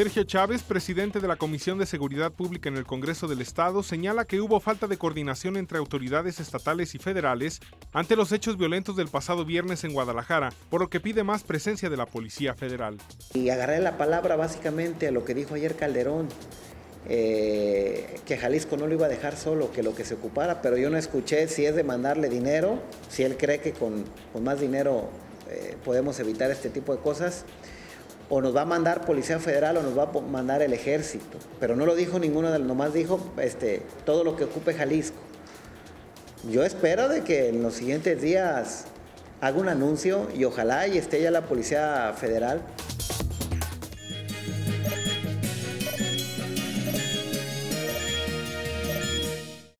Sergio Chávez, presidente de la Comisión de Seguridad Pública en el Congreso del Estado, señala que hubo falta de coordinación entre autoridades estatales y federales ante los hechos violentos del pasado viernes en Guadalajara, por lo que pide más presencia de la Policía Federal. Y agarré la palabra básicamente a lo que dijo ayer Calderón, eh, que Jalisco no lo iba a dejar solo, que lo que se ocupara, pero yo no escuché si es de mandarle dinero, si él cree que con, más dinero eh, podemos evitar este tipo de cosas o nos va a mandar Policía Federal o nos va a mandar el ejército. Pero no lo dijo ninguno de los, nomás dijo este, todo lo que ocupe Jalisco. Yo espero de que en los siguientes días haga un anuncio y ojalá y esté ya la Policía Federal